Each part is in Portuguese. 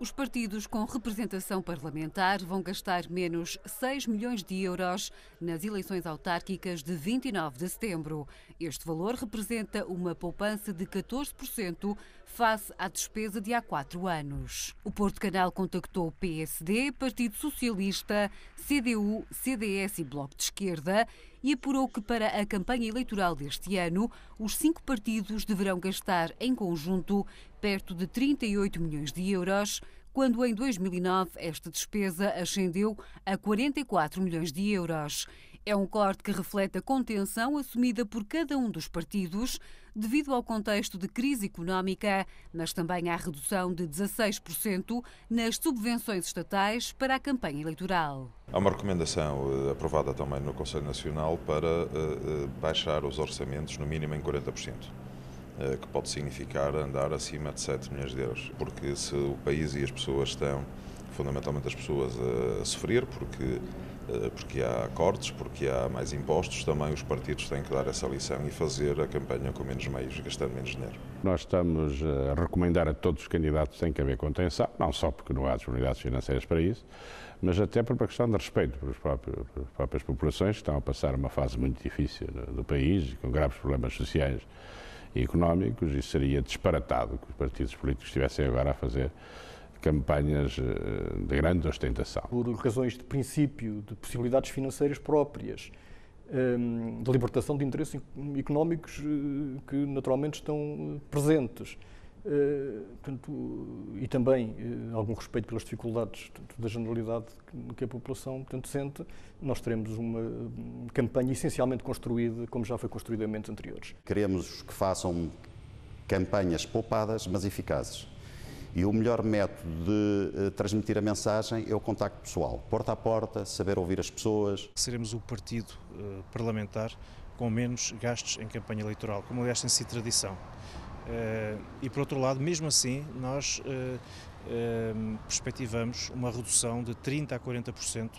Os partidos com representação parlamentar vão gastar menos 6 milhões de euros nas eleições autárquicas de 29 de setembro. Este valor representa uma poupança de 14% face à despesa de há quatro anos. O Porto Canal contactou o PSD, Partido Socialista, CDU, CDS e Bloco de Esquerda e apurou que para a campanha eleitoral deste ano, os cinco partidos deverão gastar em conjunto perto de 38 milhões de euros quando em 2009 esta despesa ascendeu a 44 milhões de euros. É um corte que reflete a contenção assumida por cada um dos partidos devido ao contexto de crise económica, mas também à redução de 16% nas subvenções estatais para a campanha eleitoral. Há uma recomendação uh, aprovada também no Conselho Nacional para uh, uh, baixar os orçamentos no mínimo em 40%. Eh, que pode significar andar acima de 7 milhões de euros. Porque se o país e as pessoas estão, fundamentalmente as pessoas, a sofrer, porque eh, porque há cortes, porque há mais impostos, também os partidos têm que dar essa lição e fazer a campanha com menos meios, gastando menos dinheiro. Nós estamos a recomendar a todos os candidatos que têm que haver contenção, não só porque não há disponibilidades financeiras para isso, mas até por uma questão de respeito próprias, pelas próprias populações que estão a passar uma fase muito difícil do país, com graves problemas sociais e económicos, e seria disparatado que os partidos políticos estivessem agora a fazer campanhas eh, de grande ostentação. Por razões de princípio, de possibilidades financeiras próprias, ehm, de libertação de interesses económicos eh, que naturalmente estão eh, presentes. Portanto, e também algum respeito pelas dificuldades da generalidade que, a população portanto, sente, nós teremos uma um, campanha essencialmente construída como já foi construída em momentos anteriores. Queremos que façam campanhas poupadas, mas eficazes. E o melhor método de uh, transmitir a mensagem é o contacto pessoal, porta a porta, saber ouvir as pessoas. Seremos o partido parlamentar com menos gastos em campanha eleitoral, como aliás tem sido tradição. Eh, e por outro lado, mesmo assim, nós eh, eh, perspectivamos uma redução de 30% a 40%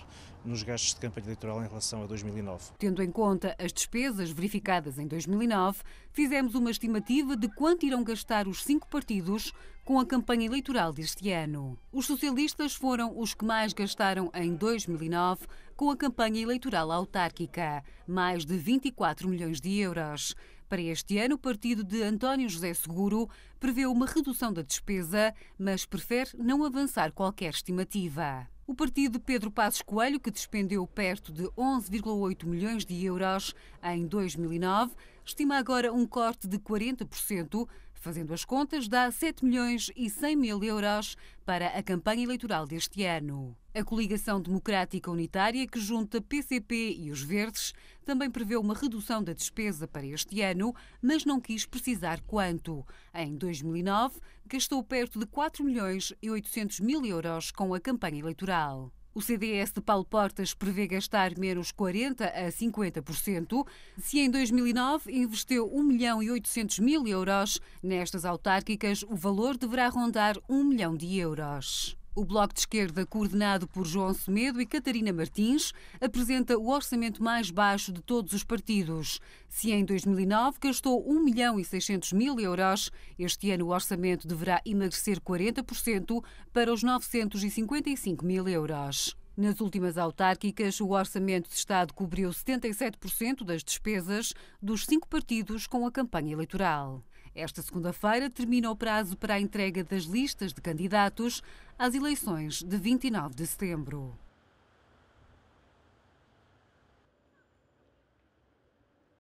nos gastos de campanha eleitoral em relação a 2009. Tendo em conta as despesas verificadas em 2009, fizemos uma estimativa de quanto irão gastar os cinco partidos com a campanha eleitoral deste ano. Os socialistas foram os que mais gastaram em 2009 com a campanha eleitoral autárquica, mais de 24 milhões de euros. Para este ano, o partido de António José Seguro prevê uma redução da despesa, mas prefere não avançar qualquer estimativa. O partido de Pedro Passos Coelho, que despendeu perto de 11,8 milhões de euros em 2009, estima agora um corte de 40%, Fazendo as contas, dá 7 milhões e 100 mil euros para a campanha eleitoral deste ano. A Coligação Democrática Unitária, que junta PCP e os Verdes, também prevê uma redução da despesa para este ano, mas não quis precisar quanto. Em 2009, gastou perto de 4 milhões e 800 mil euros com a campanha eleitoral. O CDS de Paulo Portas prevê gastar menos 40% a 50%. Se em 2009 investiu 1 milhão e 800 mil euros, nestas autárquicas o valor deverá rondar 1 milhão de euros. O Bloco de Esquerda, coordenado por João Semedo e Catarina Martins, apresenta o orçamento mais baixo de todos os partidos. Se em 2009 gastou 1 milhão e 600 mil euros, este ano o orçamento deverá emagrecer 40% para os 955 mil euros. Nas últimas autárquicas, o Orçamento de Estado cobriu 77% das despesas dos cinco partidos com a campanha eleitoral. Esta segunda-feira termina o prazo para a entrega das listas de candidatos às eleições de 29 de setembro.